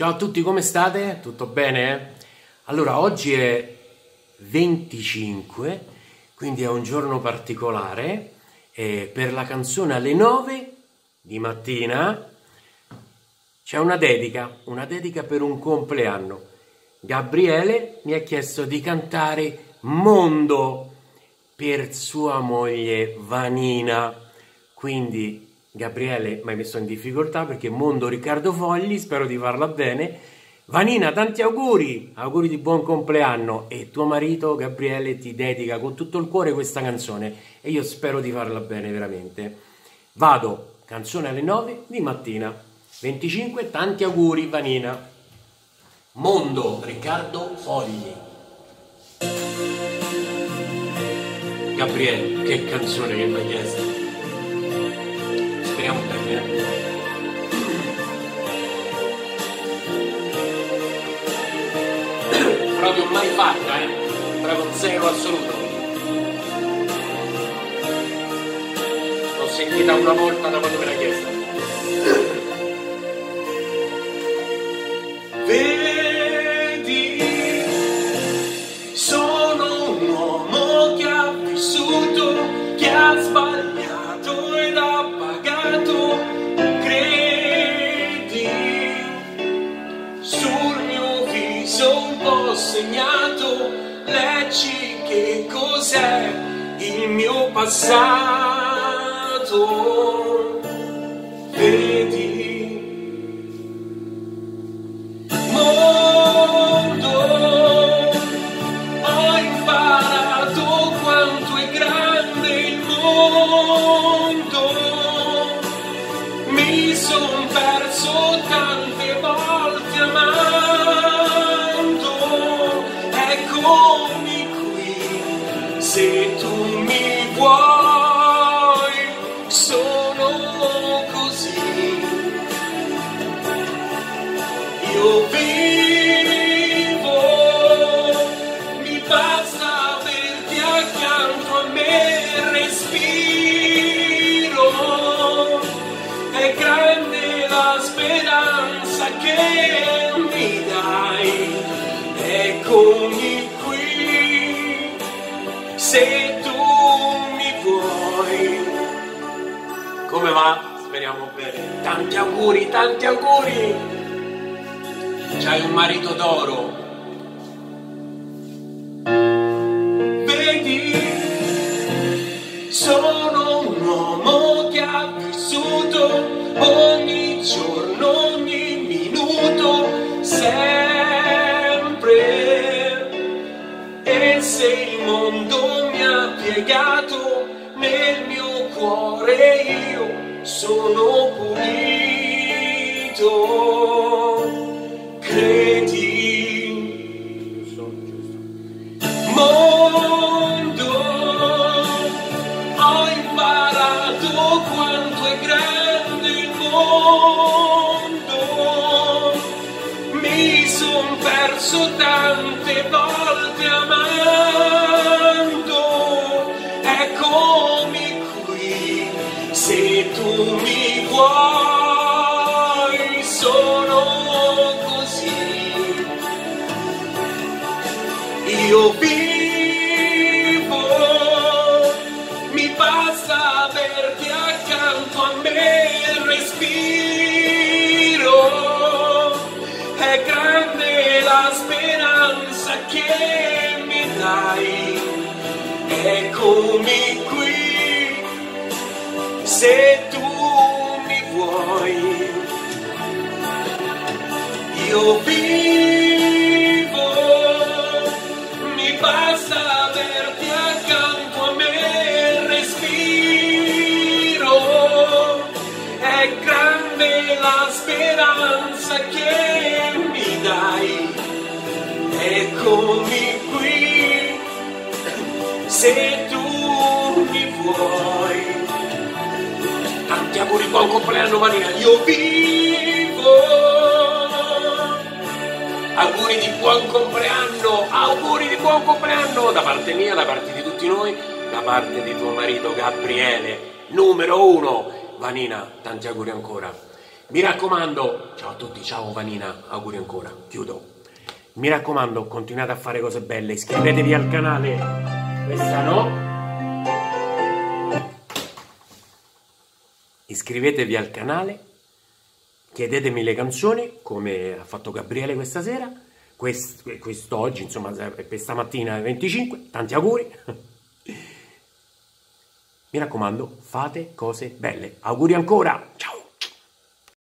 Ciao a tutti, come state? Tutto bene? Allora, oggi è 25, quindi è un giorno particolare. E per la canzone alle 9 di mattina c'è una dedica, una dedica per un compleanno. Gabriele mi ha chiesto di cantare Mondo per sua moglie Vanina. Quindi Gabriele mi hai messo in difficoltà perché Mondo Riccardo Fogli, spero di farla bene. Vanina, tanti auguri, auguri di buon compleanno e tuo marito Gabriele ti dedica con tutto il cuore questa canzone e io spero di farla bene veramente. Vado, canzone alle 9 di mattina, 25, tanti auguri Vanina. Mondo Riccardo Fogli. Gabriele, che canzone che mi hai chiesto Proprio mai fatta, eh? Proprio zero assoluto. L'ho sentita una volta da quando me l'ha chiesta. Vedi, sono un uomo che ha vissuto, che ha sbagliato segnato, leggi che cos'è il mio passato. Vedi. Io vivo, mi basta averti accanto a me, respiro, è grande la speranza che mi dai, eccomi qui, se tu mi vuoi. Come va? Speriamo bene. Tanti auguri, tanti auguri! C'hai un marito d'oro. Vedi, sono un uomo che ha vissuto ogni giorno, ogni minuto, sempre. E se il mondo mi ha piegato nel mio cuore, io sono pulito. Quanto è grande il mondo. Mi son perso tante volte amando eccomi qui, se tu mi vuoi, io vivo, mi basta averti accanto a me, respiro, è grande la speranza che mi dai, eccomi qui, se tu mi vuoi. Tanti auguri, buon compleanno Marina. Io vivo, Auguri di buon compleanno, auguri di buon compleanno da parte mia, da parte di tutti noi, da parte di tuo marito Gabriele, numero uno. Vanina, tanti auguri ancora. Mi raccomando, ciao a tutti, ciao Vanina, auguri ancora, chiudo. Mi raccomando, continuate a fare cose belle, iscrivetevi al canale. Questa no. Iscrivetevi al canale, chiedetemi le canzoni, come ha fatto Gabriele questa sera, quest, quest'oggi, insomma, questa mattina alle 25, tanti auguri. Mi raccomando, fate cose belle. Auguri ancora, ciao!